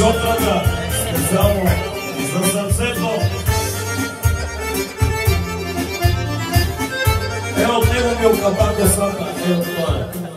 čopraka, zdravo, za srceto. Evo, tebe mi je u kapanju svaka, evo to je.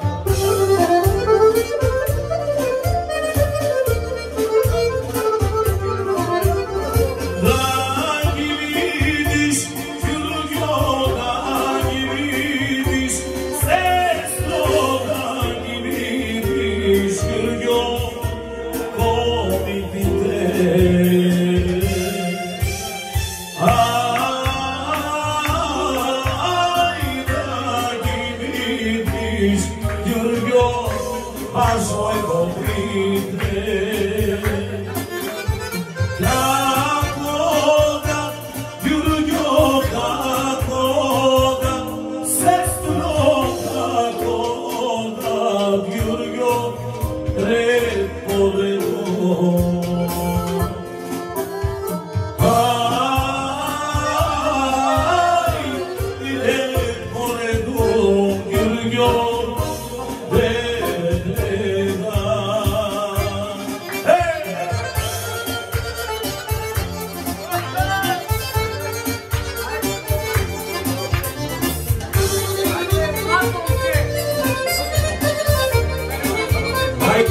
You're your as I complete.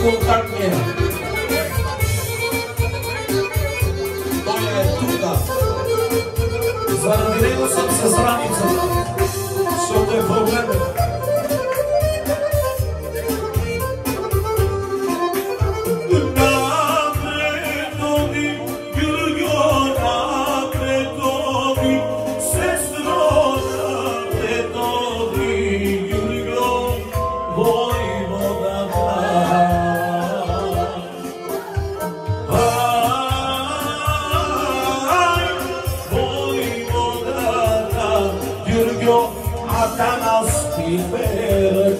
kontaknya To Zaradi nego sam se zranio Can I speak better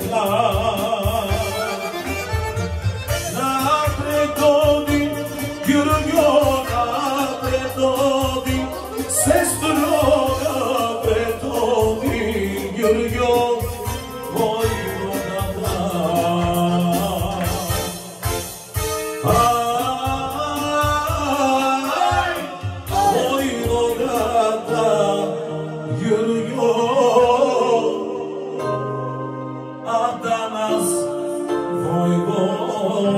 Na pretobi, gürgyoga pretobi, sestruyoga pretobi, gürgyoga boyunada. Ay, boyunada, gürgyoga. ata nas vojvoda.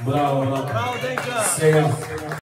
Bravo, né? bravo.